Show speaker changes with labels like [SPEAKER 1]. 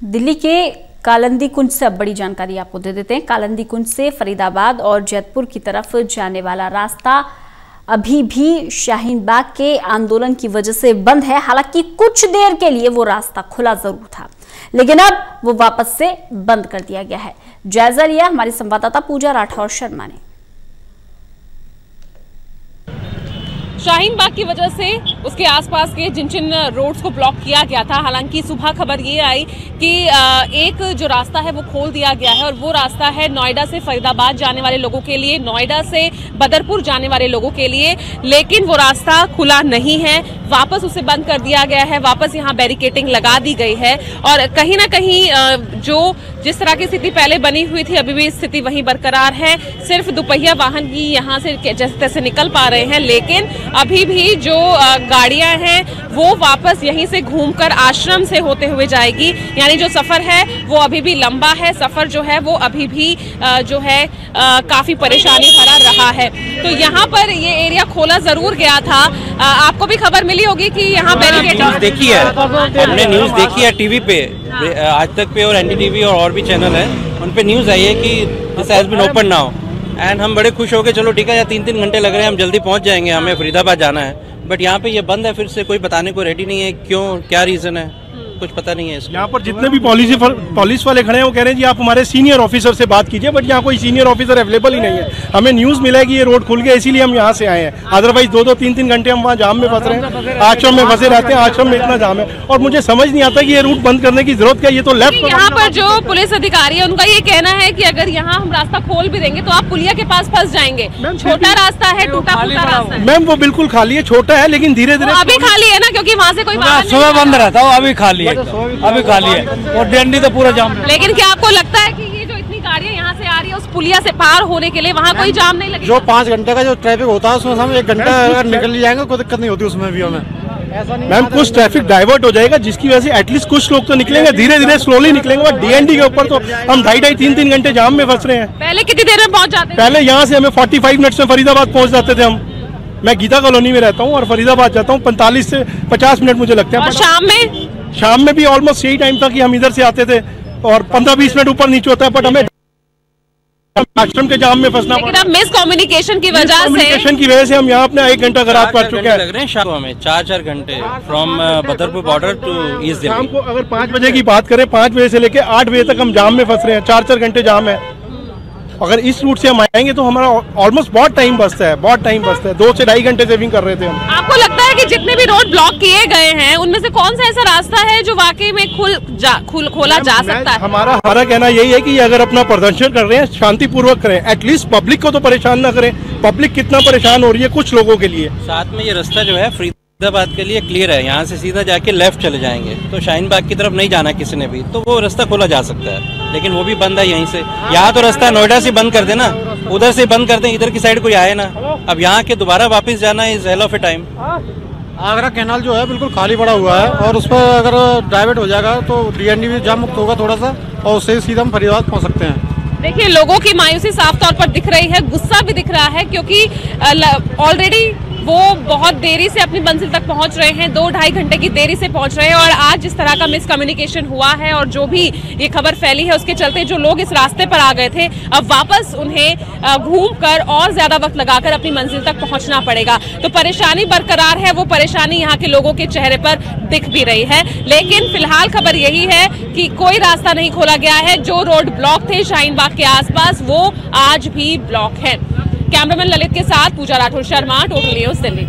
[SPEAKER 1] दिल्ली के कालंदी कुंज से अब बड़ी जानकारी आपको दे देते हैं। कालंदी कुंज से फरीदाबाद और जैतपुर की तरफ़ जाने वाला रास्ता अभी भी शाहीन बाग के आंदोलन की वजह से बंद है। हालाँकि कुछ देर के लिए वो रास्ता खुला ज़रूर था, लेकिन अब वो वापस से बंद कर दिया गया है। जायजा लिया हमारी संवाददाता पूजा राठौर शर्मा ने।
[SPEAKER 2] शाहीन बाग की वजह से उसके आसपास के जिन जिन रोड्स को ब्लॉक किया गया था, हालाँकि सुबह खबर ये आई कि एक जो रास्ता है वो खोल दिया गया है और वो रास्ता है नोएडा से फरीदाबाद जाने वाले लोगों के लिए, नोएडा से बदरपुर जाने वाले लोगों के लिए, लेकिन वो रास्ता खुला नहीं है। वापस उसे बंद कर दिया गया है, वापस यहाँ बैरिकेटिंग लगा दी गई है और कहीं ना कहीं जो जिस तरह की स्थिति पहले बनी हुई थी, अभी भी स्थिति वहीं बरकरार है। सिर्फ़ दोपहिया वाहन ही यहाँ से जैसे तैसे निकल पा रहे हैं, लेकिन अभी भी जो गाड़ियाँ हैं, वो वापस यहीं से घूमकर आश्रम से होते हुए जाएगी। यानी जो सफ़र है, वो अभी भी लंबा है। सफ़र जो है, वो अभी भी जो है काफ़ी परेशानी भरा रहा है। तो यहाँ पर ये एरिया खोला ज़रूर गया था। आपको भी खबर मिली होगी कि यहाँ बैरिकेड
[SPEAKER 3] न्यूज़ देखी है। हमने न्यूज़ देखी है टीवी पे। आज तक पे और एनडीटीवी और और भी चैनल है। उन पे न्यूज़ आई है कि this has been open now and हम बड़े खुश हो गए चलो ठीक है यार तीन तीन घंटे लग रहे हैं हम जल्दी पहुँच जाएँगे। हमें फरीदाबाद जाना है। बट यहाँ पे ये बंद है फिर से कोई बताने को रेडी नहीं है क्यों क्या रीज़न है। कुछ पता नहीं है
[SPEAKER 4] यहाँ पर जितने भी पॉलिसी पुलिस वाले खड़े हैं वो कह रहे हैं जी आप हमारे सीनियर ऑफिसर से बात कीजिए बट यहाँ कोई सीनियर ऑफिसर अवेलेबल ही नहीं है। हमें न्यूज़ मिला है कि ये रोड खुल गया इसीलिए हम यहाँ से आए हैं। अदरवाइज़ दो दो तीन तीन घंटे हम वहाँ जाम में फंस रहे हैं। आश्रम में फंसे रहते हैं आश्रम में इतना जाम है। और मुझे समझ नहीं आता कि ये रूट बंद करने की ज़रूरत क्या ये तो लेफ़्ट
[SPEAKER 2] यहाँ पर जो पुलिस अधिकारी है उनका ये कहना है की अगर यहाँ हम रास्ता खोल भी देंगे तो आप पुलिया के पास फंस जाएँगे। छोटा रास्ता है टूटा फूटा रास्ता
[SPEAKER 4] मैम वो बिल्कुल खाली है छोटा है लेकिन धीरे धीरे
[SPEAKER 2] अभी खाली है ना क्योंकि वहाँ से कोई
[SPEAKER 5] सुबह बंद रहता है अभी खाली है। अभी खाली है। और डंडी तो पूरा जाम
[SPEAKER 2] लेकिन क्या आपको लगता है की ये जो इतनी गाड़ियाँ यहाँ से आ रही है उस पुलिया से पार होने के लिए वहाँ कोई जाम नहीं लगेगा?
[SPEAKER 5] जो पाँच घंटे का जो ट्रैफ़िक होता है उसमें हम एक घंटा अगर निकल जाएँगे कोई दिक्कत नहीं होती उसमें भी हमें।
[SPEAKER 4] मैम कुछ ट्रैफ़िक डाइवर्ट हो जाएगा जिसकी वजह से एटलीस्ट कुछ लोग तो निकलेंगे धीरे धीरे स्लोली निकलेंगे और डीएनडी के ऊपर तो हम ढाई ढाई तीन तीन घंटे जाम में फंस रहे हैं।
[SPEAKER 2] पहले कितनी देर में पहुँच जाते
[SPEAKER 4] पहले यहाँ से हमें 45 मिनट्स में फरीदाबाद पहुँच जाते थे हम। मैं गीता कॉलोनी में रहता हूँ और फरीदाबाद जाता हूँ पैंतालीस से पचास मिनट मुझे लगते हैं।
[SPEAKER 2] शाम में?
[SPEAKER 4] शाम में भी ऑलमोस्ट यही टाइम था कि हम इधर से आते थे और पंद्रह बीस मिनट ऊपर नीचे होता है बट हमें आश्रम के जाम में फंसना
[SPEAKER 2] पड़ा। मिस कम्युनिकेशन की वजह
[SPEAKER 4] से कम्युनिकेशन की वजह से हम यहाँ अपने एक घंटा खराब कर चुके हैं।
[SPEAKER 3] लग रहे हैं शाम में चार चार घंटे from Badarpur border to east
[SPEAKER 4] शाम को अगर पाँच बजे की बात करें पाँच बजे से लेकर आठ बजे तक हम जाम में फंस रहे हैं चार चार घंटे जाम है। अगर इस रूट से हम आएँगे तो हमारा ऑलमोस्ट बहुत टाइम बचता है बहुत टाइम बचता है। दो से ढाई घंटे सेविंग कर रहे थे हम।
[SPEAKER 2] आपको लगता कि जितने भी रोड ब्लॉक किए गए हैं उनमें से कौन सा ऐसा रास्ता है जो वाकई में खुल जा खुल खोला जा सकता है?
[SPEAKER 4] हमारा हमारा कहना यही है कि अगर अपना प्रदर्शन कर रहे हैं शांतिपूर्वक करें एटलीस्ट पब्लिक को तो परेशान ना करें। पब्लिक कितना परेशान हो रही है कुछ लोगों के लिए।
[SPEAKER 3] साथ में ये रास्ता जो है फ्री फरीदाबाद के लिए क्लियर है। यहाँ से सीधा जाके लेफ़्ट चले जाएँगे। तो शाहीन बाग की तरफ़ नहीं जाना किसी ने भी। तो वो रास्ता खोला जा सकता है। लेकिन वो भी बंद है यहीं से। यहाँ तो रास्ता नोएडा से बंद कर देना। उधर से बंद कर दें। इधर की साइड कोई आए ना। अब यहाँ के दोबारा वापस जाना is hell of a time
[SPEAKER 5] Agra canal जो है बिल्कुल खाली पड़ा हुआ है और उस पर अगर डाइवर्ट हो जाएगा तो डीएनडी भी जाम मुक्त होगा थोड़ा सा और उससे सीधा हम फरीदाबाद पहुँच सकते हैं।
[SPEAKER 2] देखिए, लोगों की मायूसी साफ़ तौर पर दिख रही है, गुस्सा भी दिख रहा है क्योंकि ऑलरेडी वो बहुत देरी से अपनी मंजिल तक पहुँच रहे हैं। दो ढाई घंटे की देरी से पहुँच रहे हैं और आज जिस तरह का मिसकम्युनिकेशन हुआ है और जो भी ये खबर फैली है, उसके चलते जो लोग इस रास्ते पर आ गए थे, अब वापस उन्हें घूम कर और ज़्यादा वक्त लगाकर अपनी मंजिल तक पहुँचना पड़ेगा। तो परेशानी बरकरार है, वो परेशानी यहाँ के लोगों के चेहरे पर दिख भी रही है। लेकिन फ़िलहाल खबर यही है कि कोई रास्ता नहीं खोला गया है। जो रोड ब्लॉक थे, शाहीन बाग के आसपास, वो आज भी ब्लॉक है। कैमरामैन ललित के साथ पूजा राठौर शर्मा टोटल न्यूज़ दिल्ली।